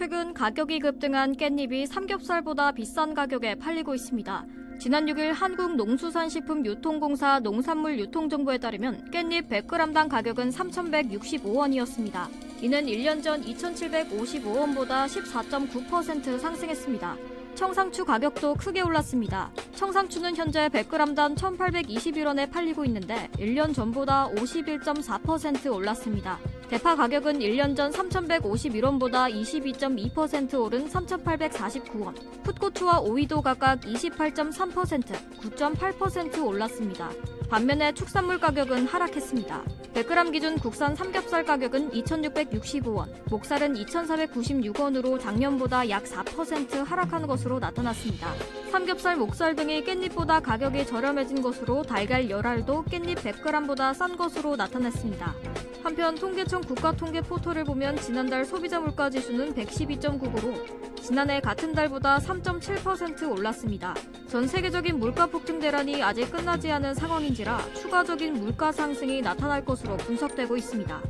최근 가격이 급등한 깻잎이 삼겹살보다 비싼 가격에 팔리고 있습니다. 지난 6일 한국농수산식품유통공사 농산물 유통정보에 따르면 깻잎 100g당 가격은 3,165원이었습니다. 이는 1년 전 2,755원보다 14.9% 상승했습니다. 청상추 가격도 크게 올랐습니다. 청상추는 현재 100g당 1,821원에 팔리고 있는데 1년 전보다 51.4% 올랐습니다. 대파 가격은 1년 전 3,151원보다 22.2% 오른 3,849원. 풋고추와 오이도 각각 28.3%, 9.8% 올랐습니다. 반면에 축산물 가격은 하락했습니다. 100g 기준 국산 삼겹살 가격은 2,665원, 목살은 2,496원으로 작년보다 약 4% 하락한 것으로 나타났습니다. 삼겹살, 목살 등이 깻잎보다 가격이 저렴해진 것으로 달걀 열알도 깻잎 100g보다 싼 것으로 나타났습니다. 한편 통계청 국가통계 포털을 보면 지난달 소비자 물가 지수는 112.9로 지난해 같은 달보다 3.7% 올랐습니다. 전 세계적인 물가 폭등 대란이 아직 끝나지 않은 상황인지라 추가적인 물가 상승이 나타날 것으로 분석되고 있습니다.